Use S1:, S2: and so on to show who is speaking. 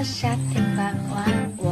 S1: 夏天傍晚。